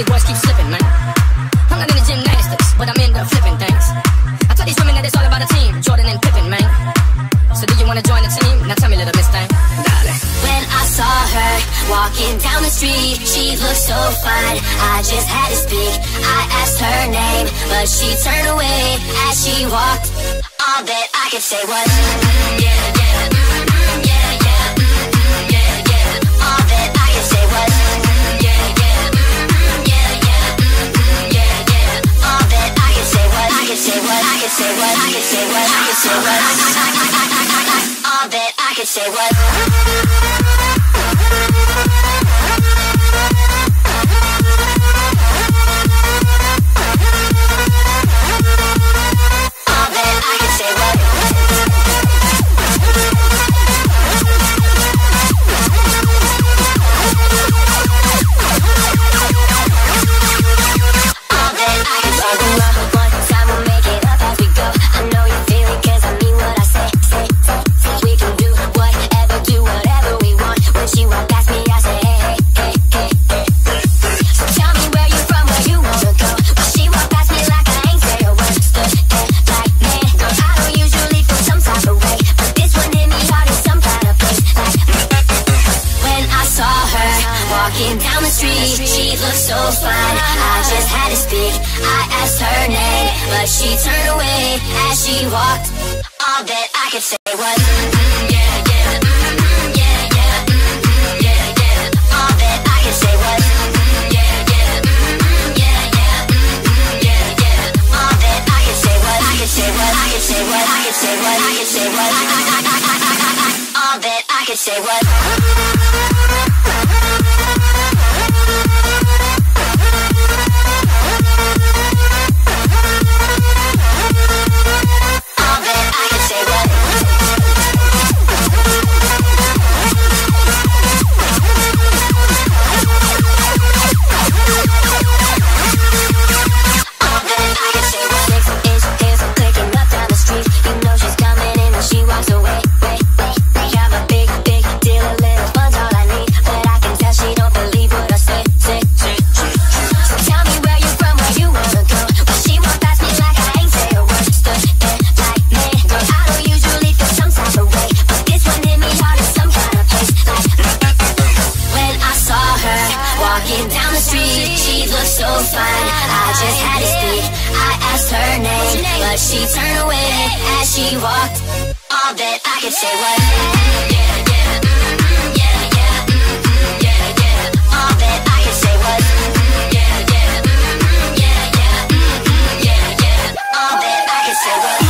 these boys keep slipping, man. I'm not into gymnastics, but I'm into flipping things. I tell these women that it's all about a team, Jordan and Pippen, man. So do you wanna join the team? Now tell me, little miss thing. When I saw her walking down the street, she looked so fine. I just had to speak. I asked her name, but she turned away as she walked. All that I could say was, yeah, yeah, say what, I could say what, I could say what. All that I could say was. Walking down the street, she looked so fine. I just had to speak. I asked her name, but she turned away as she walked. All that I could say was, mm, yeah, yeah, mm, mm, yeah, yeah, mm, mm, yeah, yeah. All that I could say was, mm, yeah, yeah, mm, mm, yeah, yeah, mm, mm, yeah, yeah. All that I could say was, I could say what, I could say what, I could say I could say what. All that I could say was. walking down the street, she looked so fine. I just had to speak. I asked her name, but she turned away as she walked. All that I could say was. Yeah, yeah, mm, yeah, yeah, mm, yeah, yeah. All that I could say was. Yeah, yeah, yeah, yeah, yeah, yeah. All that I could say was.